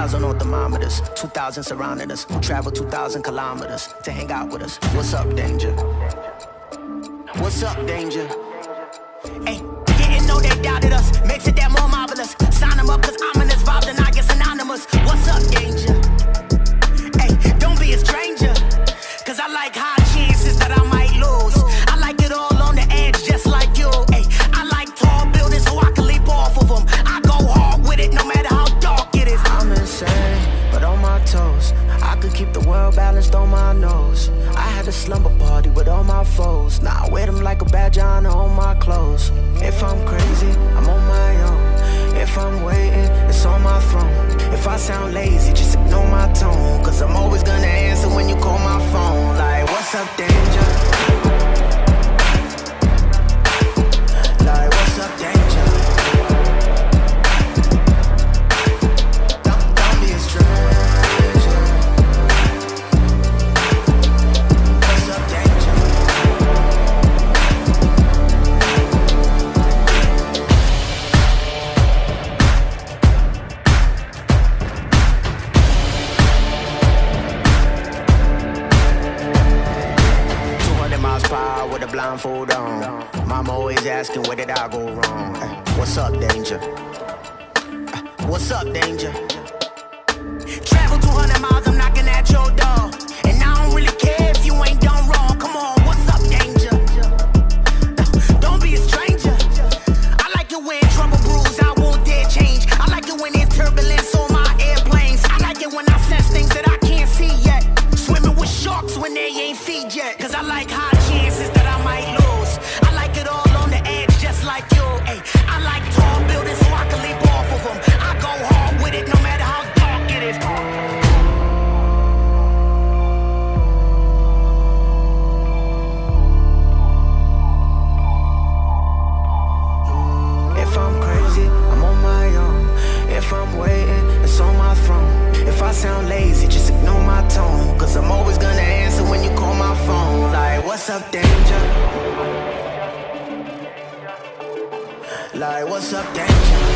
2,000 on thermometers, 2,000 surrounding us. Travel 2,000 kilometers to hang out with us. What's up, danger? What's up, danger? Hey, didn't know they doubted us. Makes it that more marvelous. Sign them up, cause ominous vibes and I get synonymous. What's up, danger? Slumber party with all my foes. Now I wear them like a badge on on my clothes. If I'm crazy, I'm blindfold on. Mama always asking where did I go wrong. Eh, What's up, danger? Eh, What's up, danger? Travel 200 miles, I'm knocking at your door. And I don't really care if you ain't done wrong. Come on, what's up, danger? Uh, Don't be a stranger. I like it when trouble brews, I change. I like it when there's turbulence on my airplanes. I like it when I sense things that I can't see yet. Swimming with sharks when they ain't feed yet. Cause I like high chances I like it all on the edge, just like you. I like tall buildings leap off of them. I go hard with it no matter how dark it is. If I'm crazy, I'm on my own. If I'm waiting, it's on my up, danger? Like, what's up, danger?